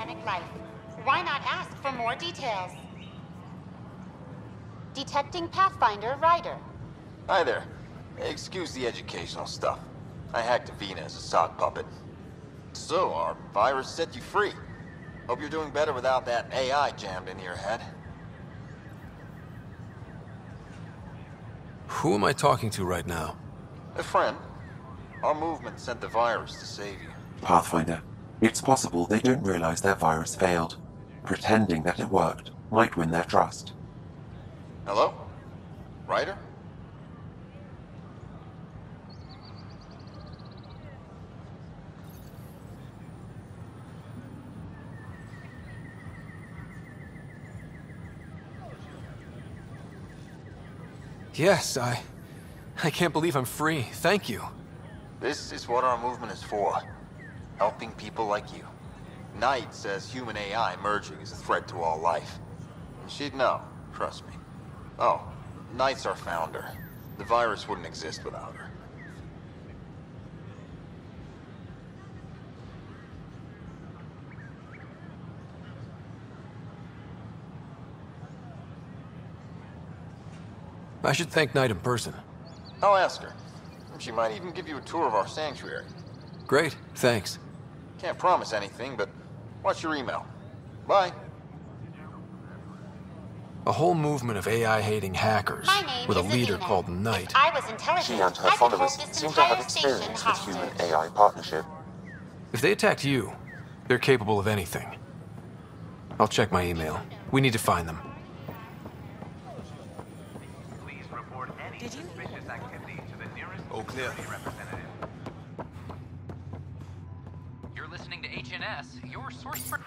organic life. Why not ask for more details? Detecting Pathfinder Ryder. Hi there. Excuse the educational stuff. I hacked Avina as a sock puppet. So, our virus set you free. Hope you're doing better without that AI jammed into your head. Who am I talking to right now? A friend. Our movement sent the virus to save you. Pathfinder, it's possible they don't realize their virus failed. Pretending that it worked might win their trust. Hello? Ryder? Yes, I... I can't believe I'm free. Thank you. This is what our movement is for. Helping people like you. Knight says human AI merging is a threat to all life. She'd know, trust me. Oh, Knight's our founder. The virus wouldn't exist without her. I should thank Knight in person. I'll ask her. She might even give you a tour of our sanctuary. Great, thanks. Can't promise anything, but watch your email? Bye. A whole movement of AI-hating hackers with a leader Avina. called Knight. I was She and her I followers seem to have experience with human AI partnership. If they attacked you, they're capable of anything. I'll check my email. We need to find them. Please report any suspicious activity to the nearest Oh, clear. Your source for...